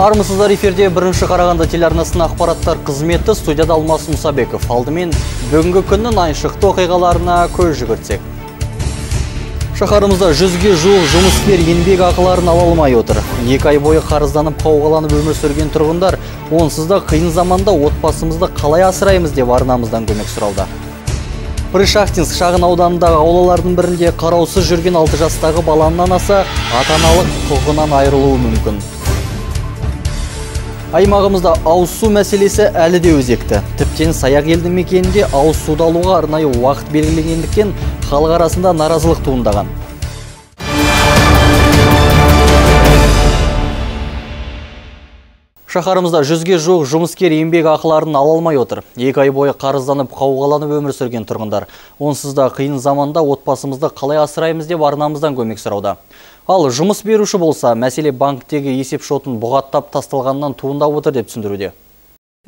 армысыздар эфирде бірінші қарағанды телеарнасының ақпараттар қызметі студияда алмас мұсабеков. Алдымен бүгінгі күннің айшықты оқиғаларына көз жүгіртсек. Шаһарымызда жүзге жуық жұмыскер еңбек ақыларын ала алмай отыр. Екі ай бойы қарызданып қауғаланып өмір сүрген тұрғындар онсыз да қиын заманда отбасымызды қалай асыраймыз деп арнамыздан көмек сұрауда прышахтинск шағын ауданындағы аулалардың бірінде қараусыз жүрген 6 жастағы баланың анасы ата аналық құқығынан айырылуы мүмкін. Аймағымызда ауыз су мәселесі әлі де өзекті. Тіптен саяқ елді мекенінде ауыз суды алуға арнайы уақыт белгіленгендіктен халық арасында наразылық туындаған. Шақарымызда жүзге жуық жұмыскер еңбек ақыларын ала алмай отыр. Екі ай бойы қарызданып, қауғаланып өмір сүрген тұрғындар. Онсыз да қиын заманда отбасымызды қалай асыраймыз деп арнамыздан көмек сұрауда. Ал жұмыс беруші болса, мәселе банктегі есеп шотын бұғаттап тасталғаннан туындап отыр деп түсіндіруде.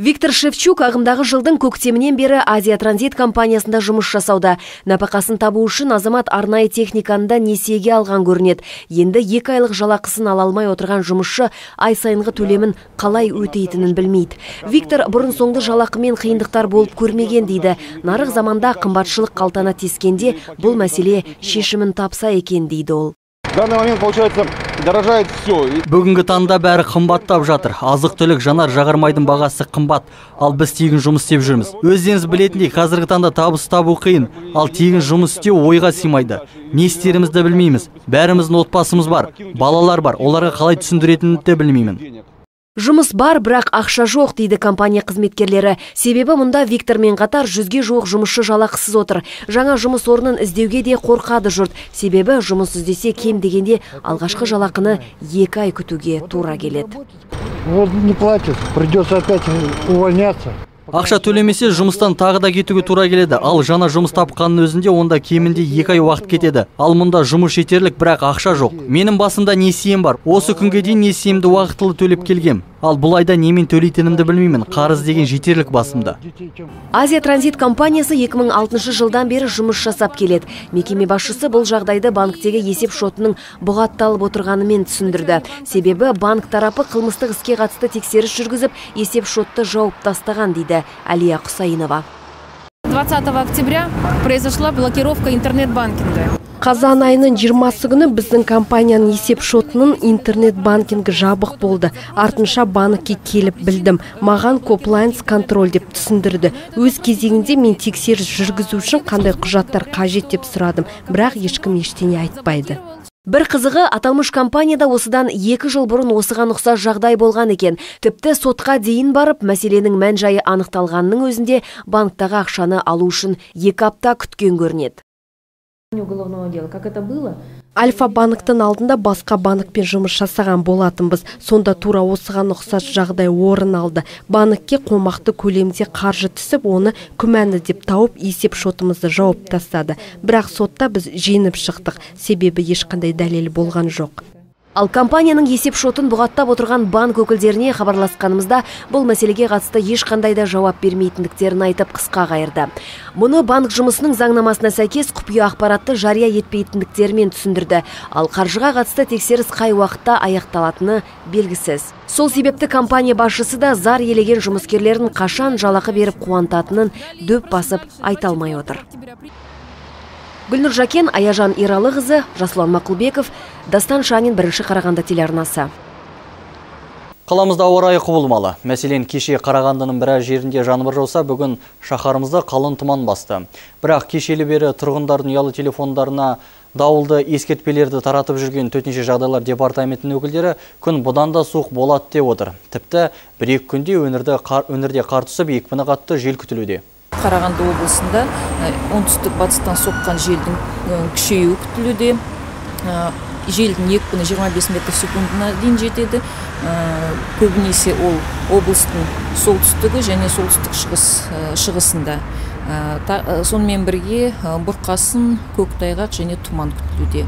Виктор Шевчук ағымдағы жылдың көктемінен бері Азия Транзит компаниясында жұмыс жасауда. Нәпақасын табу үшін азамат арнайы техниканы да несиеге алған көрінеді. Енді екі айлық жалақысын ала алмай отырған жұмысшы ай сайынғы төлемін қалай өтейтінін білмейді. Виктор бұрын соңды жалақымен қиындықтар болып көрмеген дейді. Нарық заманда қымбатшылық қалтана тескенде бұл мәселе шешімін тапса екен дейді ол данный момент получается дорожает все бүгінгі таңда бәрі қымбаттап жатыр. Азық түлік жанар жағармайдың бағасы қымбат. Ал біз тегін жұмыс істеп жүрміз. Өздеріңіз білетіндей қазіргі таңда табыс табу қиын. Ал тегін жұмыс істеу ойға сыймайды. Не істерімізді білмейміз. Бәріміздің отбасымыз бар балалар бар. Оларға қалай түсіндіретінімді де білмеймін. Жұмыс бар, бірақ ақша жоқ дейді компания қызметкерлері. Себебі мұнда Виктормен қатар жүзге жуық жұмысшы жалақысыз отыр. Жаңа жұмыс орнын іздеуге де қорқады жұрт. Себебі жұмыс іздесе кем дегенде алғашқы жалақыны екі ай күтуге тура келеді. Вот не платят, придется опять увольняться ақша төлемесе жұмыстан тағы да кетуге тура келеді. Ал жаңа жұмыс тапқанның өзінде онда кемінде екі ай уақыт кетеді. Ал мұнда жұмыс жетерлік бірақ ақша жоқ. Менің басымда несием бар? Осы күнге дейін несиемді уақытылы төлеп келгем. Ал бұл айда немен төлейтінімді білмеймін. Қарыз деген жетерлік басымда. Азия транзит компаниясы 2006 жылдан бері жұмыс жасап келеді. Мекеме басшысы бұл жағдайды банктегі есеп шотының бұғатталып отырғанымен түсіндірді. Себебі банк тарапы қылмыстық іске қатысты тексеріс жүргізіп есеп шотты жауып тастаған дейді алия құсайынова. 20 октября произошла блокировка интернет-банкинга. Қазан айының жиырмасы күні біздің компанияның есеп шотының интернет банкингі жабық болды. Артынша банкке келіп білдім. Маған коплайнс контроль деп түсіндірді. Өз кезегінде мен тексеріс жүргізу үшін қандай құжаттар қажет деп сұрадым. Бірақ ешкім ештеңе айтпайды. Бір қызығы аталмыш компанияда осыдан екі жыл бұрын осыған ұқсас жағдай болған екен тіпті сотқа дейін барып мәселенің мән жайы анықталғанның өзінде банктағы ақшаны алу үшін екі апта күткен көрінеді уголовного дела. Как это было? Альфа банктың алдында басқа банкпен жұмыс жасаған болатынбыз. Сонда тура осыған ұқсас жағдай орын алды. Банкке қомақты көлемде қаржы түсіп, оны күмәнді деп тауып, есеп шотымызды жауып тастады. Бірақ сотта біз жеңіп шықтық, себебі ешқандай дәлел болған жоқ ал компанияның есеп шотын бұғаттап отырған банк өкілдеріне хабарласқанымызда бұл мәселеге қатысты ешқандай да жауап бермейтіндіктерін айтып қысқа қайырды. Мұны банк жұмысының заңнамасына сәйкес құпия ақпаратты жария етпейтіндіктерімен түсіндірді. Ал қаржыға қатысты тексеріс қай уақытта аяқталатыны белгісіз. Сол себепті компания басшысы да зар елеген жұмыскерлерін қашан жалақы беріп қуантатынын дөп басып айта алмай отыр. Гүлнұр жакен аяжан ералықызы жасұлан мақұлбеков дастан шанин бірінші қарағанды телеарнасы Қаламызда ауа райы құбылмалы. Мәселен, кеше Қарағандының біраз жерінде жаңбыр жауса, бүгін шаһарымызда қалың тұман басты. Бірақ кешелі бері тұрғындардың ұялы телефондарына дауылды ескертпелерді таратып жүрген төтенше жағдайлар департаментінің өкілдері күн бұдан да суық болады деп отыр. Тіпті бір екі күнде өңірде қар, өңірде қар түсіп, екпіні қатты жел күтілуде қарағанды облысында оңтүстік батыстан соққан желдің күшеюі күтілуде. Желдің екпіні 25 метр секундына дейін жетеді. Көбінесе ол облыстың солтүстігі және солтүстік шығыс шығысында. Сонымен бірге бұрқасын көктайғақ және тұман күтілуде.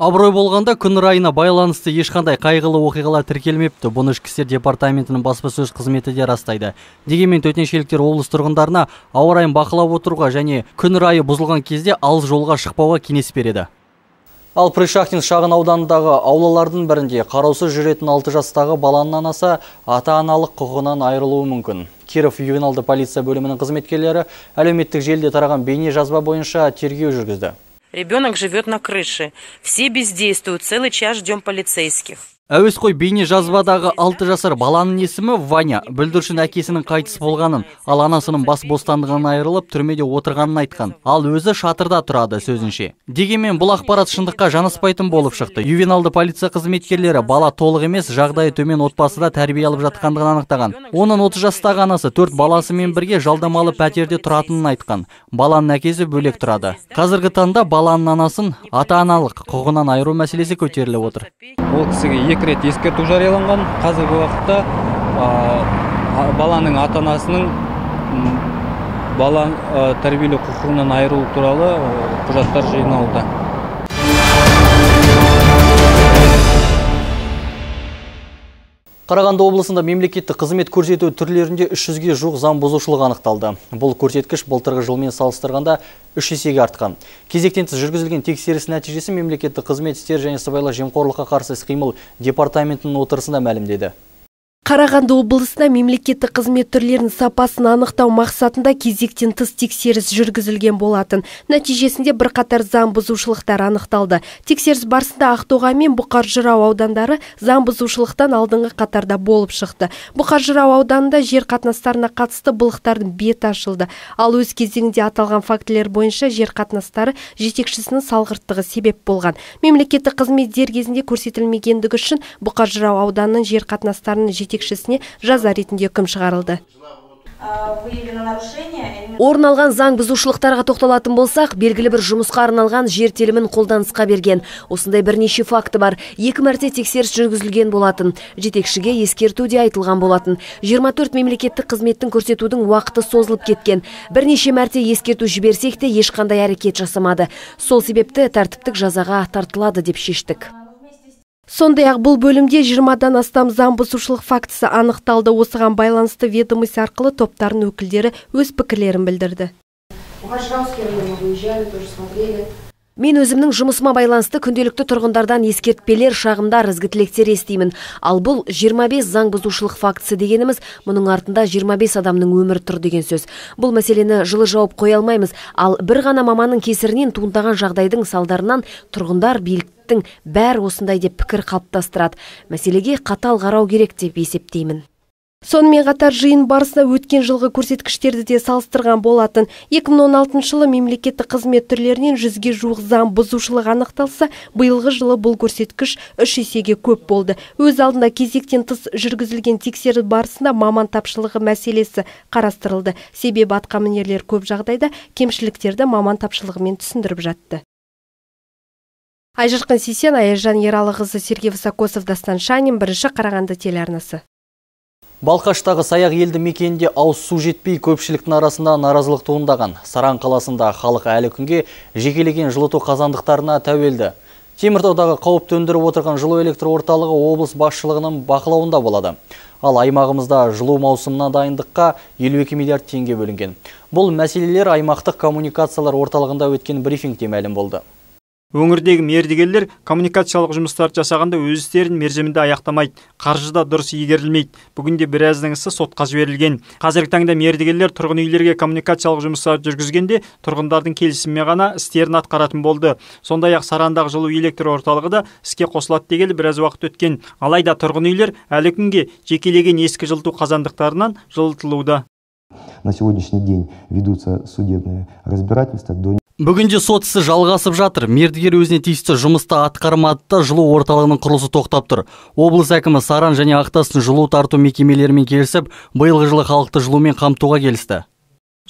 Абырой болғанда күн райына байланысты ешқандай қайғылы оқиғалар тіркелмепті бұны ішкі істер департаментінің баспасөз қызметі де растайды дегенмен төтеншеліктер облыс тұрғындарына ауа райын бақылап отыруға және күн райы бұзылған кезде алыс жолға шықпауға кеңес береді Ал Пришахтин шағын ауданындағы аулалардың бірінде қараусыз жүретін 6 жастағы баланың анасы ата-аналық құқығынан айырылуы мүмкін. Киров ювеналды полиция бөлімінің қызметкерлері әлеуметтік желіде тараған бейне жазба бойынша тергеу жүргізді. Ребенок живет на крыше. Все бездействуют, целый час ждем полицейских. Әуесқой бейне жазбадағы 6 жасар баланың есімі Ваня бүлдіршін әкесінің қайтыс болғанын, ал анасының бас бостандығынан айырылып түрмеде отырғанын айтқан. Ал өзі шатырда тұрады сөзінше. Дегенмен бұл ақпарат шындыққа жанаспайтын болып шықты. Ювеналды полиция қызметкерлері бала толық емес, жағдайы төмен отбасыда тәрбие алып жатқандығын анықтаған. Оның 30 жастағы анасы 4 баласымен бірге жалдамалы пәтерде тұратынын айтқан. Баланың әкесі бөлек тұрады. Қазіргі таңда баланың анасын ата-аналық құқығынан айыру мәселесі көтеріліп отыр. ол кісіге екі рет ескерту жарияланған. Қазіргі уақытта баланың ата анасының бала тәрбиелеу құқығынан айыру туралы құжаттар жиналуда Қарағанды облысында мемлекеттік қызмет көрсету түрлерінде 300-ге жуық заң бұзушылық анықталды. Бұл көрсеткіш былтырғы жылмен салыстырғанда үш есеге артқан. Кезектен тыс жүргізілген тексеріс нәтижесі мемлекеттік қызмет істері және сыбайлас жемқорлыққа қарсы іс-қимыл департаментінің отырысында мәлімдеді. Қарағанды облысына мемлекеттік қызмет түрлерінің сапасын анықтау мақсатында кезектен тыс тексеріс жүргізілген болатын. Нәтижесінде бірқатар заң бұзушылықтар анықталды. Тексеріс барысында Ақтоға мен Бұқар Жырау аудандары заң бұзушылықтан алдыңғы қатарда болып шықты. Бұқар Жырау ауданында жер қатынастарына қатысты былықтардың беті ашылды. Ал өз кезеңінде аталған фактілер бойынша жер қатынастары жетекшісінің салғырттығы себеп болған. Мемлекеттік қызмет дер кезінде көрсетілмегендігі үшін Бұқар Жырау ауданының жер қатынастарының жетекшісіне жаза ретінде үкім шығарылды. Орын алған заң бұзушылықтарға тоқталатын болсақ белгілі бір жұмысқа арналған жер телімін қолданысқа берген. Осындай бірнеше факті бар. Екі мәрте тексеріс жүргізілген болатын. Жетекшіге ескерту де айтылған болатын. 24 мемлекеттік қызметтің көрсетудің уақыты созылып кеткен. Бірнеше мәрте ескерту жіберсек те ешқандай әрекет жасамады. Сол себепті тәртіптік жазаға тартылады деп шештік. Сондай-ақ бұл бөлімде 20-дан астам заң бұзушылық фактісі анықталды. Осыған байланысты ведомость арқылы топтардың өкілдері өз пікірлерін білдірді. Мен өзімнің жұмысыма байланысты күнделікті тұрғындардан ескертпелер, шағымдар, ізгі тілектер естимін. Ал бұл 25 заң бұзушылық фактісі дегеніміз, мұның артында 25 адамның өмірі тұр деген сөз. Бұл мәселені жылы жауып қоя алмаймыз, ал бір ғана маманның кесірінен туындаған жағдайдың салдарынан тұрғындар биліктің бәрі осындай деп пікір қалыптастырады. Мәселеге қатал қарау керек деп есептеймін. Сонымен қатар жиын барысында өткен жылғы көрсеткіштерді де салыстырған болатын. 2016 жылы мемлекеттік қызмет түрлерінен жүзге жуық заң бұзушылық анықталса, биылғы жылы бұл көрсеткіш үш есеге көп болды. Өз алдында кезектен тыс жүргізілген тексеріс барысында маман тапшылығы мәселесі қарастырылды. Себебі атқамінерлер көп жағдайда кемшіліктерді маман тапшылығымен түсіндіріп жатты. Айжырқын Сесен, Аяжан Ералықызы, Сергей Высокосов, Дастан Шанин, бірінші Қарағанды телеарнасы. Балқаштағы саяқ елді мекенінде ауыз су жетпей көпшіліктің арасында наразылық туындаған. Саран қаласында халық әлі күнге жекелеген жылыту қазандықтарына тәуелді. Теміртаудағы қауіп төндіріп отырған жылу электр орталығы облыс басшылығының бақылауында болады. Ал аймағымызда жылу маусымына дайындыққа 52 миллиард теңге бөлінген. Бұл мәселелер аймақтық коммуникациялар орталығында өткен брифингте мәлім болды өңірдегі мердігерлер коммуникациялық жұмыстарды жасағанда өз істерін мерзімінде аяқтамайды. Қаржы да дұрыс игерілмейді. Бүгінде біразының ісі сотқа жіберілген. Қазіргі таңда мердігерлер тұрғын үйлерге коммуникациялық жұмыстарды жүргізгенде тұрғындардың келісімімен ғана істерін атқаратын болды. Сондай ақ сарандағы жылу электр орталығы да іске қосылады дегелі біраз уақыт өткен. Алайда тұрғын үйлер әлі күнге жекелеген ескі жылыту қазандықтарынан жылытылуда. На сегодняшний день ведутся судебные разбирательства до Бүгінде сот ісі жалғасып жатыр. Мердігер өзіне тиісті жұмысты атқармады да жылу орталығының құрылысы тоқтап тұр. Облыс әкімі Саран және Ақтастың жылу тарту мекемелерімен келісіп, биылғы жылы халықты жылумен қамтуға келісті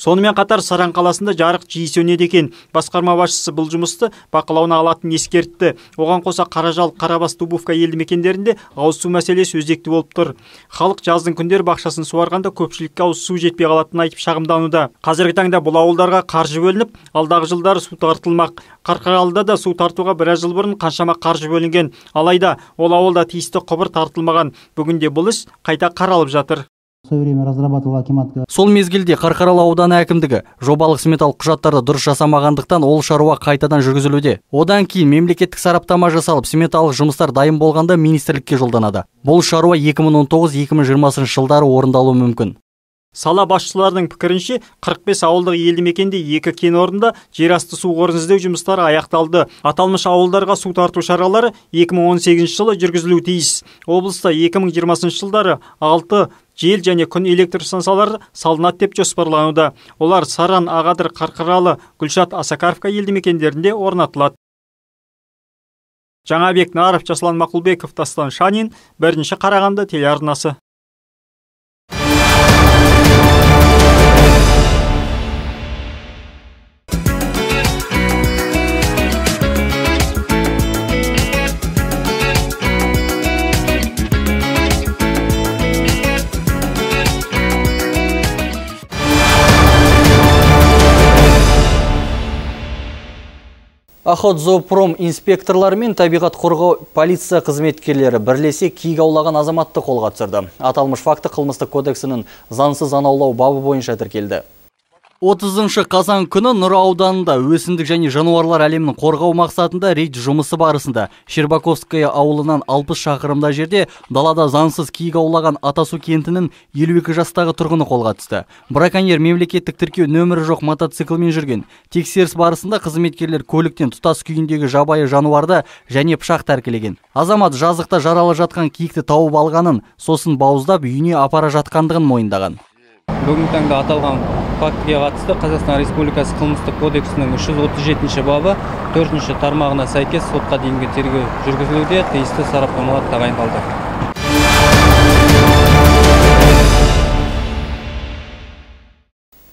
сонымен қатар саран қаласында жарық жиі сөнеді екен. Басқарма басшысы бұл жұмысты бақылауына алатынын ескертті. Оған қоса қаражал қарабас дубовка елді мекендерінде ауыз су мәселесі өзекті болып тұр. Халық жаздың күндері бақшасын суарғанда көпшілікке ауыз су жетпей қалатынын айтып шағымдануда. Қазіргі таңда бұл ауылдарға қаржы бөлініп алдағы жылдары су тартылмақ. Қарқаралыда да су тартуға біраз жыл бұрын қаншама қаржы бөлінген. Алайда ол ауылда тиісті құбыр тартылмаған. Бүгінде бұл іс қайта қаралып жатыр. В свое время разрабатывал акимат сол мезгілде қарқаралы ауданы әкімдігі жобалық сметалық құжаттарды дұрыс жасамағандықтан ол шаруа қайтадан жүргізілуде одан кейін мемлекеттік сараптама жасалып сметалық жұмыстар дайын болғанда министрлікке жолданады бұл шаруа 2019-2020 жылдары орындалуы мүмкін Сала басшыларының пікірінше 45 ауылдық елді мекенде екі кен орнында жерасты су қорын іздеу жұмыстары аяқталды. Аталмыш ауылдарға су тарту шаралары 2018 жылы жүргізілуі тиіс. Облыста 2020 жылдары 6 жел және күн электр станциялары салынады деп жоспарлануда. Олар Саран, Ағадыр, Қарқаралы, Гүлшат, Асакаровка елді мекендерінде орнатылады. Жаңабек Наров, Жаслан Мақұлбеков, Дастан Шанин, бірінші Қарағанды телеарнасы. Охотзоопром инспекторлары мен табиғат қорғау полиция қызметкерлері бірлесе киік аулаған азаматты қолға түсірді. Аталмыш факты қылмыстық кодексінің заңсыз анаулау бабы бойынша тіркелді. 30 қазан күні Нұра ауданында өсімдік және жануарлар әлемінің қорғау мақсатында рейд жұмысы барысында Щербаковская ауылынан 60 шақырымда жерде далада заңсыз киік аулаған Атасу кентінің 52 жастағы тұрғыны қолға түсті. Браконьер мемлекеттік тіркеу нөмірі жоқ мотоциклмен жүрген. Тексеріс барысында қызметкерлер көліктен тұтас күйіндегі жабайы жануарды және пышақ тәркілеген. Азамат жазықта жаралы жатқан киікті тауып алғанын, сосын бауыздап үйіне апара жатқандығын мойындаған. Бүгінгі таңда аталған фактіге қатысты Қазақстан Республикасы қылмыстық кодексінің 337 бабы 4 тармағына сәйкес сотқа дейінгі тергеу жүргізілуде тиісті сараптамалар тағайындалды.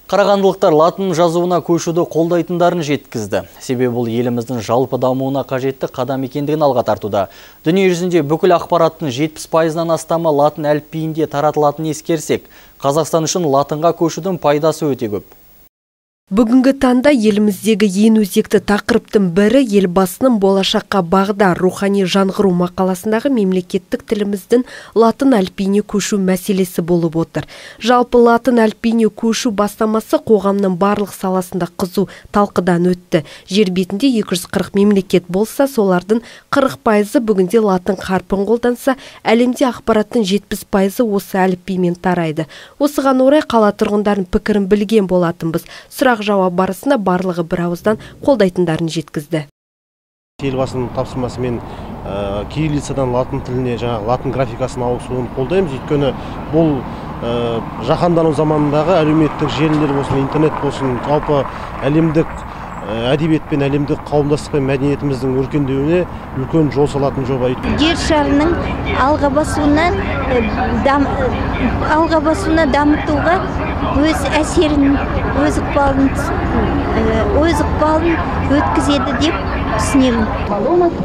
Қарағандылықтар латын жазуына көшуді қолдайтындарын жеткізді. Себебі бұл еліміздің жалпы дамуына қажетті қадам екендігін алға тартуда. Дүние жүзінде бүкіл ақпараттың 70 пайызынан астамы латын әліпбиінде таратылатын ескерсек, Қазақстан үшін латынға көшудің пайдасы өте көп. Бүгінгі таңда еліміздегі ең өзекті тақырыптың бірі елбасының болашаққа бағдар рухани жаңғыру мақаласындағы мемлекеттік тіліміздің латын әліпбиіне көшу мәселесі болып отыр. Жалпы латын әліпбиіне көшу бастамасы қоғамның барлық саласында қызу талқыдан өтті. Жер бетінде 240 мемлекет болса, солардың 40 пайызы бүгінде латын қарпін қолданса, әлемде ақпараттың 70 пайызы осы тарайды. Осыған орай қала тұрғындарын пікірін білген болатынбыз. Сұрақ жауап барысында барлығы бір ауыздан қолдайтындарын жеткізді. Елбасының тапсырмасымен ә, кириллицадан латын тіліне жаңағы латын графикасына ауысуын қолдаймыз. Өйткені бұл ә, жаһандану заманындағы әлеуметтік желілер болсын интернет болсын жалпы әлемдік әдебиет пен әлемдік қауымдастық пен мәдениетіміздің өркендеуіне үлкен жол салатын жоба жер шарының алға басуына дам, алға басуына дамытуға өз әсерін өз ықпалын өз ықпалын өткізеді деп түсінемін.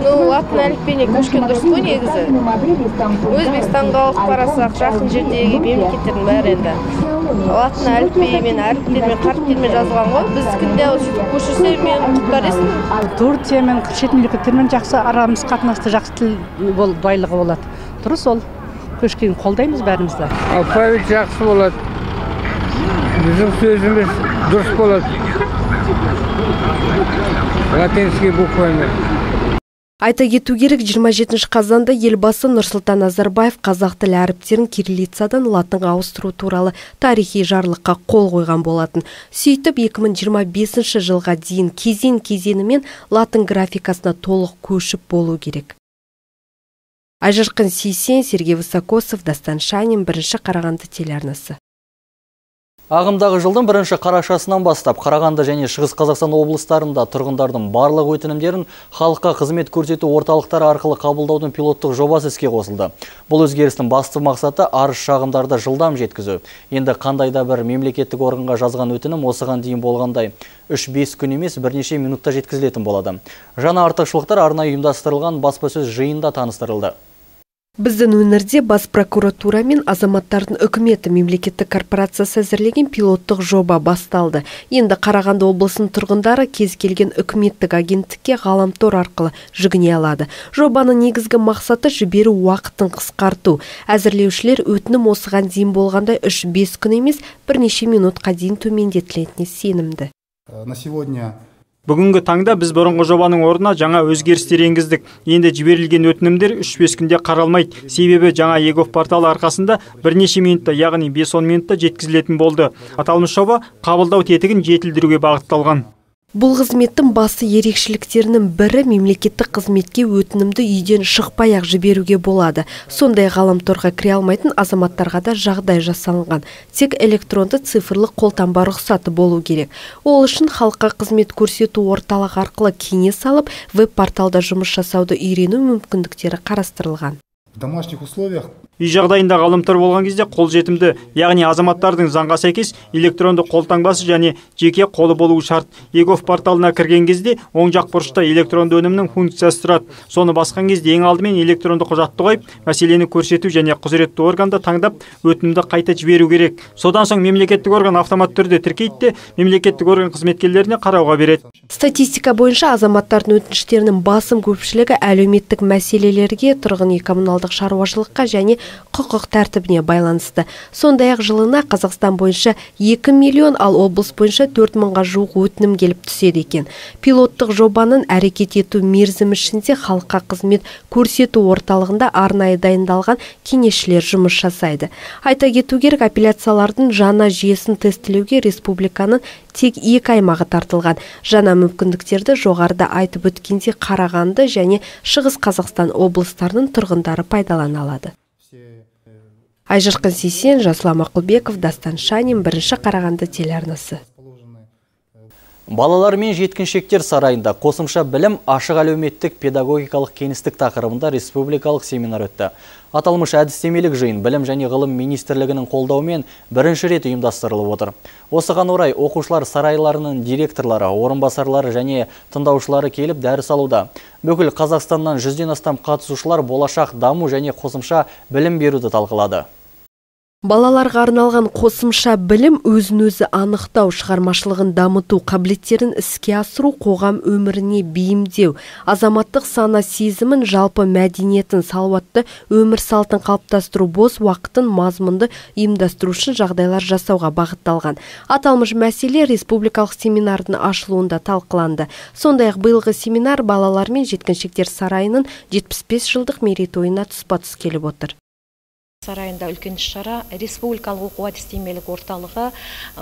Ну латын әліпбиіне көшкен дұрыс қой негізі. Өзбекстанға алып қарасақ жақын жердегі мемлекеттердің бәрі енді. Латын әліпбиімен әріптермен қаріптермен жазылған ғой. Біздікінде сөйтіп көшірсе мен құптар едім турция мен шет мемлекеттермен жақсы арамыз қатынасты жақсы тіл бол, байлығы болады. Дұрыс ол. Көшкенін қолдаймыз бәріміз де алфавит жақсы болады. Біздің сөзіміз дұрыс болады. Латинский буквами Айта кету керек 27 қазанда елбасы Нұрсұлтан Назарбаев қазақ тілі әріптерін кириллицадан латынға ауыстыру туралы тарихи жарлыққа қол қойған болатын. Сөйтіп 2025 жылға дейін кезең кезеңімен латын графикасына толық көшіп болу керек. Айжарқын Сейсен, Сергей Высокосов, Дастан Шанин, бірінші Қарағанды телеарнасы. Ағымдағы жылдың бірінші қарашасынан бастап Қарағанды және Шығыс Қазақстан облыстарында тұрғындардың барлық өтінімдерін халыққа қызмет көрсету орталықтары арқылы қабылдаудың пилоттық жобасы іске қосылды. Бұл өзгерістің басты мақсаты арыз шағымдарды жылдам жеткізу. Енді қандай да бір мемлекеттік органға жазған өтінім осыған дейін болғандай 3-5 күн емес бірнеше минутта жеткізілетін болады. Жаңа артықшылықтар арнайы ұйымдастырылған баспасөз жиында таныстырылды. Біздің өңірде бас прокуратура мен азаматтардың үкіметі мемлекеттік корпорациясы әзірлеген пилоттық жоба басталды. Енді Қарағанды облысының тұрғындары кез келген үкіметтік агенттікке ғаламтор арқылы жүгіне алады. Жобаның негізгі мақсаты жіберу уақытын қысқарту. Әзірлеушілер өтінім осыған дейін болғанда 3-5 күн емес бірнеше минутқа дейін төмендетілетініне сенімді. На сегодня Бүгінгі таңда біз бұрынғы жобаның орнына жаңа өзгерістер енгіздік. Енді жіберілген өтінімдер 3-5 күнде қаралмайды. Себебі жаңа егов порталы арқасында бірнеше минутта, яғни 5-10 минутта жеткізілетін болды. Аталмыш жоба қабылдау тетігін жетілдіруге бағытталған. Бұл қызметтің басы ерекшеліктерінің бірі мемлекеттік қызметке өтінімді үйден шықпай ақ жіберуге болады. Сондай ғаламторға кіре алмайтын азаматтарға да жағдай жасалынған. Тек электронды цифрлы қолтаңба рұқсаты болу керек. Ол үшін халыққа қызмет көрсету орталық арқылы кеңес алып, веб-порталда жұмыс жасауды үйрену мүмкіндіктері қарастырылған. в домашних условиях үй жағдайында ғаламтор болған кезде қолжетімді яғни азаматтардың заңға сәйкес электронды қолтаңбасы және жеке қолы болуы шарт. Егов порталына кірген кезде оң жақ бұрышта электронды өнімнің функциясы тұрады. Соны басқан кезде ең алдымен электронды құжатты қойып мәселені көрсету және құзыретті органды таңдап өтінімді қайта жіберу керек. Содан соң мемлекеттік орган автомат түрде тіркейді де мемлекеттік орган қызметкерлеріне қарауға береді. Статистика бойынша азаматтардың өтініштерінің басым көпшілігі әлеуметтік мәселелерге тұрғын үй коммуналдық шаруашылыққа және құқық тәртібіне байланысты. Сондай ақ жылына қазақстан бойынша 2 миллион ал облыс бойынша 4 мыңға жуық өтінім келіп түседі екен. Пилоттық жобаның әрекет ету мерзімі ішінде халыққа қызмет көрсету орталығында арнайы дайындалған кеңесшілер жұмыс жасайды. Айта кету керек апелляциялардың жаңа жүйесін тестілеуге республиканың тек екі аймағы тартылған. Жаңа мүмкіндіктерді жоғарыда айтып өткенде қарағанды және шығыс қазақстан облыстарының тұрғындары пайдалана алады. Айжарқын сейсен жасұлан мақұлбеков дастан шанин бірінші қарағанды телеарнасы Балалар мен жеткіншектер сарайында қосымша білім ашық әлеуметтік педагогикалық кеңістік тақырыбында республикалық семинар өтті. Аталмыш әдістемелік жиын білім және ғылым министрлігінің қолдауымен бірінші рет ұйымдастырылып отыр. Осыған орай оқушылар сарайларының директорлары, орынбасарлары және тыңдаушылары келіп дәріс алуда. Бүкіл Қазақстаннан жүзден астам қатысушылар болашақ даму және қосымша білім беруді талқылады. Балаларға арналған қосымша білім өзін өзі анықтау, шығармашылығын дамыту, қабілеттерін іске асыру, қоғам өміріне бейімдеу, азаматтық сана сезімін, жалпы мәдениетін, салауатты өмір салтын қалыптастыру, бос уақытын мазмұнды ұйымдастыру үшін жағдайлар жасауға бағытталған. Аталмыш мәселе республикалық семинардың ашылуында талқыланды. Сондай-ақ биылғы семинар балалар мен жеткіншектер сарайының 75 жылдық мерейтойына тұспа тұс келіп отыр сарайында үлкен іс шара. Республикалық оқу әдістемелік орталығы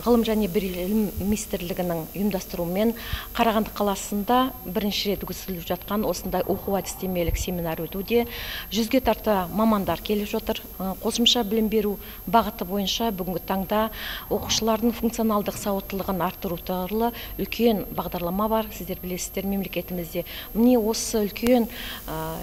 ғылым және білім министрлігінің ұйымдастыруымен қарағанды қаласында бірінші рет өткізіліп жатқан осындай оқу әдістемелік семинар өтуде. Жүзге тарта мамандар келіп жатыр. Қосымша білім беру бағыты бойынша бүгінгі таңда оқушылардың функционалдық сауаттылығын арттыру туралы үлкен бағдарлама бар. Сіздер білесіздер мемлекетімізде міне осы үлкен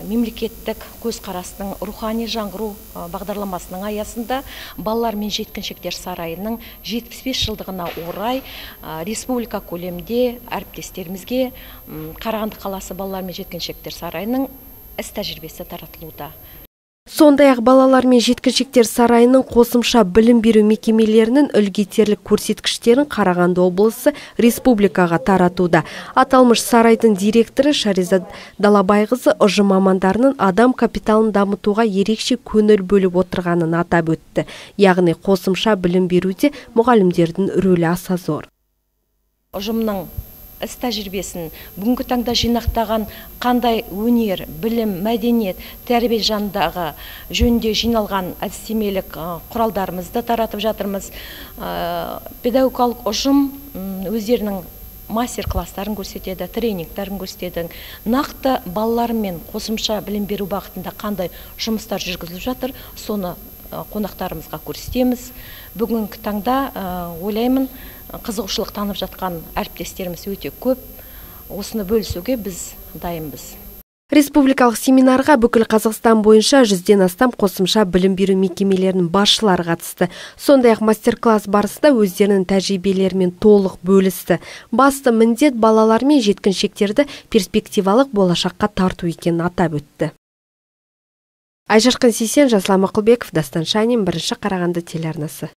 мемлекеттік көзқарастың рухани жаңғыру бағдарламасы бағдарламасының аясында балалар мен жеткіншектер сарайының 75 жылдығына орай республика көлемде әріптестерімізге қарағанды қаласы балалар мен жеткіншектер сарайының іс тәжірибесі таратылуда. Сондай ақ балалар мен жеткіншектер сарайының қосымша білім беру мекемелерінің үлгетерлік көрсеткіштерін қарағанды облысы республикаға таратуда. Аталмыш сарайдың директоры шаризат далабайқызы ұжым мамандарының адам капиталын дамытуға ерекше көңіл бөліп отырғанын атап өтті. Яғни қосымша білім беруде мұғалімдердің рөлі аса зор. Ұжымның іс тәжірибесін бүгінгі таңда жинақтаған қандай өнер білім мәдениет тәрбие жанындағы жөнінде жиналған әдістемелік құралдарымызды таратып жатырмыз. Педагогикалық ұжым өздерінің мастер класстарын көрсетеді тренингтерін көрсетеді. Нақты балалармен қосымша білім беру бағытында қандай жұмыстар жүргізіліп жатыр соны қонақтарымызға көрсетеміз. Бүгінгі таңда ойлаймын қызығушылық танып жатқан әріптестеріміз өте көп. Осыны бөлісуге біз дайынбыз. Республикалық семинарға бүкіл қазақстан бойынша жүзден астам қосымша білім беру мекемелерінің басшылары қатысты. Сондай ақ мастер класс барысында өздерінің тәжірибелерімен толық бөлісті. Басты міндет балалар мен жеткіншектерді перспективалық болашаққа тарту екенін атап өтті. Айшашқын сейсен жасұлан мақұлбеков дастан шанин бірінші қарағанды телеарнасы.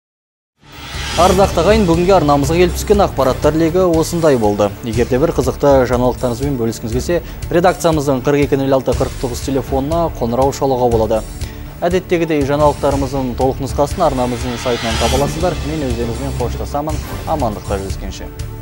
Ардақты ағайын бүгінгі арнамызға келіп түскен ақпараттар легі осындай болды. Егер де бір қызықты жаңалықтарыңызбен бөліскіңіз келсе редакциямыздың 4206-49 телефонына қоңырау шалуға болады. Әдеттегідей жаңалықтарымыздың толық нұсқасын арнамыздың сайтынан таба аласыздар. Мен өздеріңізбен қоштасамын. Амандықта жүздескенше